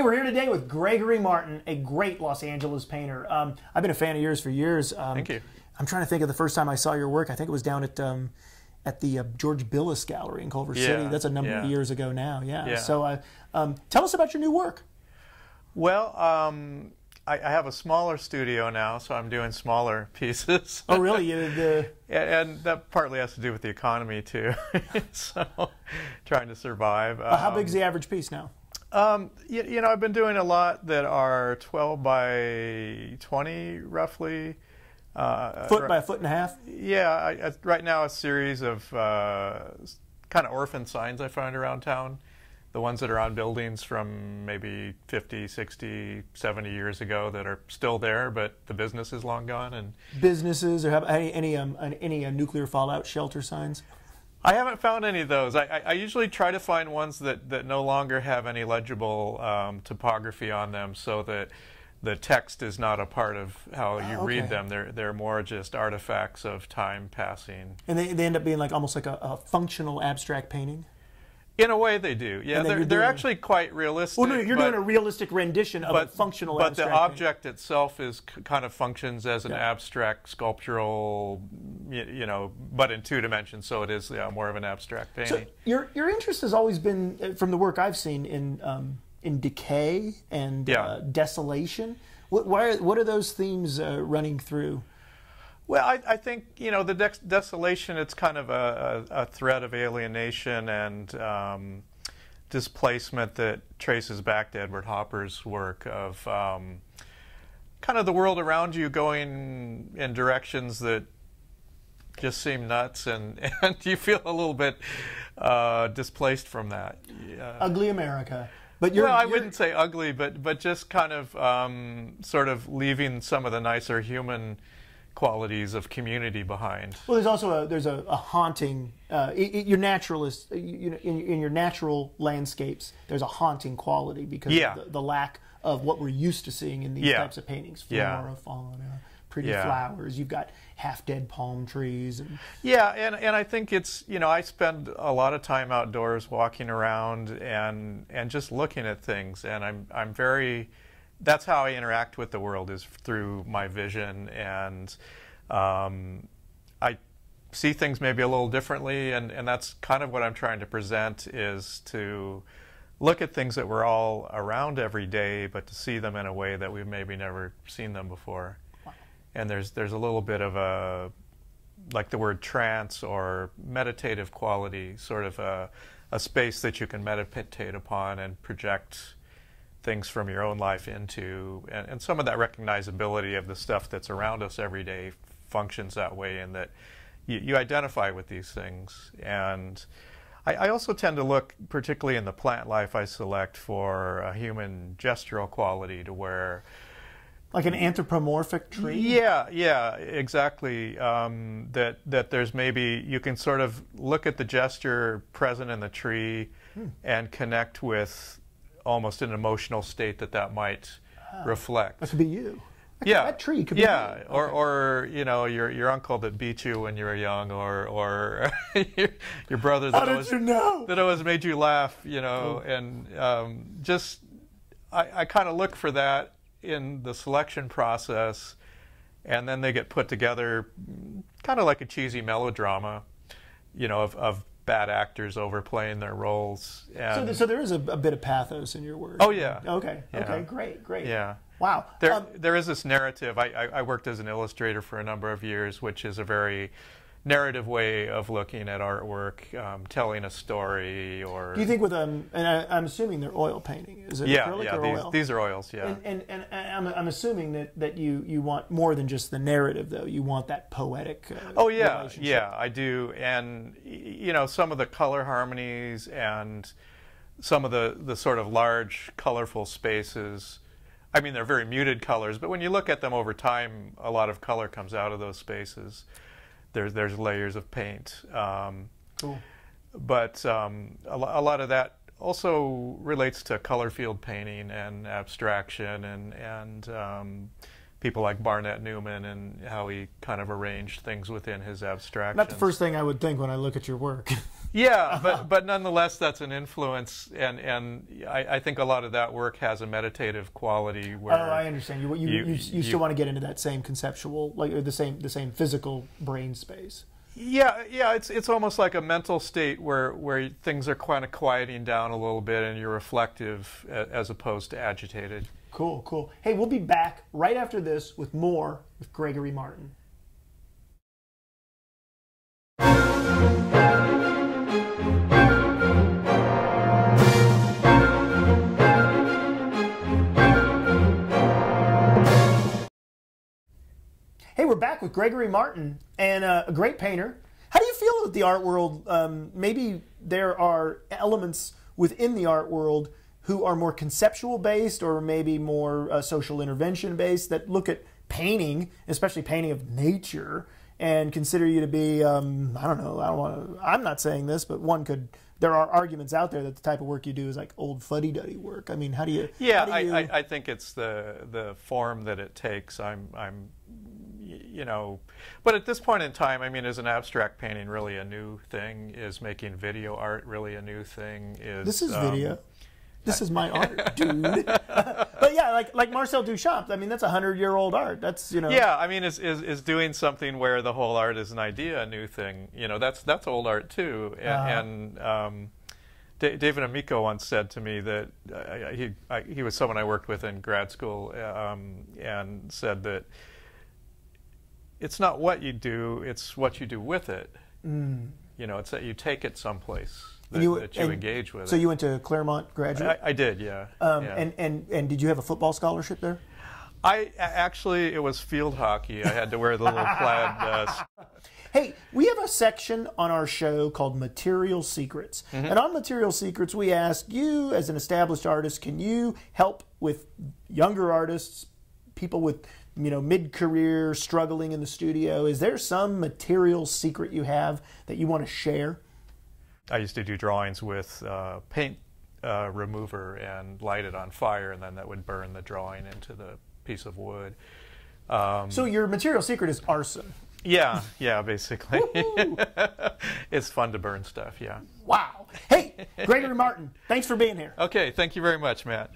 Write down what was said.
Hey, we're here today with Gregory Martin, a great Los Angeles painter. Um, I've been a fan of yours for years. Um, Thank you. I'm trying to think of the first time I saw your work. I think it was down at um, at the uh, George Billis Gallery in Culver City. That's a number yeah. of years ago now. Yeah. Yeah. So, uh, um, tell us about your new work. Well, um, I, I have a smaller studio now, so I'm doing smaller pieces. Oh, really? You, the, and, and that partly has to do with the economy too. so, trying to survive. uh, how big's the average piece now? Um, you, you know, I've been doing a lot that are 12 by 20, roughly. Uh, Foot by a foot and a half. Yeah, I, I, right now a series of uh, kind of orphan signs I find around town. The ones that are on buildings from maybe 50, 60, 70 years ago that are still there, but the business is long gone. And Businesses or have any any um, any uh, nuclear fallout shelter signs? I haven't found any of those. I, I, I usually try to find ones that, that no longer have any legible um, topography on them, so that the text is not a part of how you Oh, okay. read them. They're they're more just artifacts of time passing. And they, they end up being like almost like a, a functional abstract painting. In a way, they do. Yeah, they're, they're actually quite realistic. Well, no, you're but, doing a realistic rendition of a functional But the object itself is kind of functions as an Yeah. abstract sculptural, you know, but in two dimensions. So it is yeah, more of an abstract painting. So your your interest has always been, uh, from the work I've seen, in um, in decay and Yeah. uh, desolation. What why are, what are those themes uh, running through? Well, I, I think you know the dex- desolation. It's kind of a, a, a threat of alienation and um, displacement that traces back to Edward Hopper's work of um, kind of the world around you going in directions that just seem nuts, and and you feel a little bit uh, displaced from that. Yeah. Ugly America. But you're, well, I wouldn't say ugly, but but just kind of um, sort of leaving some of the nicer human qualities of community behind. Well, there's also a there's a, a haunting. Uh, your naturalist, you, you know, in, in your natural landscapes, there's a haunting quality because Yeah. of the, the lack of what we're used to seeing in these Yeah. types of paintings. Yeah. Flora, fauna, pretty Yeah. flowers. You've got half dead palm trees. And, Yeah, and and I think it's you know I spend a lot of time outdoors walking around and and just looking at things, and I'm I'm very that's how I interact with the world is through my vision, and um, I see things maybe a little differently, and and that's kind of what I'm trying to present is to look at things that we're all around every day, but to see them in a way that we've maybe never seen them before. And there's there's a little bit of a like the word trance or meditative quality, sort of a, a space that you can meditate upon and project things from your own life into. And, and some of that recognizability of the stuff that's around us every day functions that way, in that you, you identify with these things. And I, I also tend to look, particularly in the plant life I select, for a human gestural quality to where. like an anthropomorphic tree. Yeah, yeah, exactly. Um, that that there's maybe you can sort of look at the gesture present in the tree and connect with almost an emotional state that that might reflect. That could be you. yeah, that tree could be yeah, you. or Okay. or you know your your uncle that beat you when you were young, or or your, your brother that How always you know? that always made you laugh, you know, and um, just I, I kind of look for that in the selection process, and then they get put together, kind of like a cheesy melodrama, you know, of, of bad actors overplaying their roles. So, th- so there is a, a bit of pathos in your work. Oh, yeah. Okay. Yeah. Okay. Great. Great. yeah. Wow. There, Um, there is this narrative. I, I, I worked as an illustrator for a number of years, which is a very narrative way of looking at artwork, um, telling a story, or do you think with um, and I, I'm assuming they're oil painting. Is it yeah, acrylic yeah, or these, oil? these are oils, yeah. And, and, and I'm, I'm assuming that, that you, you want more than just the narrative, though. You want that poetic. Uh, Oh yeah, relationship. yeah, I do, and you know some of the color harmonies and some of the the sort of large, colorful spaces. I mean, they're very muted colors, but when you look at them over time, a lot of color comes out of those spaces. There's there's layers of paint, um, Cool. but um, a, a lot of that also relates to color field painting and abstraction and and um, people like Barnett Newman and how he kind of arranged things within his abstraction. Not the first thing I would think when I look at your work. yeah, but but nonetheless, that's an influence, and and I, I, think a lot of that work has a meditative quality. Where oh, I understand. You you, you, you, you still want to get into that same conceptual, like the same the same physical brain space. Yeah, yeah, it's it's almost like a mental state where where things are kind of quieting down a little bit, and you're reflective as opposed to agitated. Cool, cool. Hey, we'll be back right after this with more with Gregory Martin. We're back with Gregory Martin and uh, a great painter. How do you feel about the art world? Um, maybe there are elements within the art world who are more conceptual based or maybe more uh, social intervention based that look at painting, especially painting of nature, and consider you to be um, I don't know I don't want to I'm not saying this, but one could there are arguments out there that the type of work you do is like old fuddy duddy work. I mean, how do you? Yeah, do you... I, I, I, think it's the the form that it takes. I'm I'm you know, but at this point in time, I mean, is an abstract painting really a new thing? Is making video art really a new thing? Is this is um, video? This is my art, dude. but yeah, like like Marcel Duchamp. I mean, that's a hundred year old art. That's you know. Yeah, I mean, is, is is doing something where the whole art is an idea, a new thing. You know, that's that's old art too. And, uh-huh. and um, David Amico once said to me that uh, he I, he was someone I worked with in grad school, um, and said that it's not what you do; it's what you do with it. Mm. You know, it's that you take it someplace that you, that you engage with. So it. you went to Claremont graduate. I, I did, yeah. Um, yeah. And and and did you have a football scholarship there? I actually it was field hockey. I had to wear the little plaid. Uh, Hey, we have a section on our show called Material Secrets. Mm-hmm. And on Material Secrets, we ask you, as an established artist, can you help with younger artists, people with you know, mid-career, struggling in the studio. Is there some material secret you have that you want to share? I used to do drawings with uh, paint uh, remover and light it on fire, and then that would burn the drawing into the piece of wood. Um, so your material secret is arson. Yeah, yeah, basically. it's fun to burn stuff, yeah. Wow. Hey, Gregory Martin, thanks for being here. Okay, thank you very much, Mat.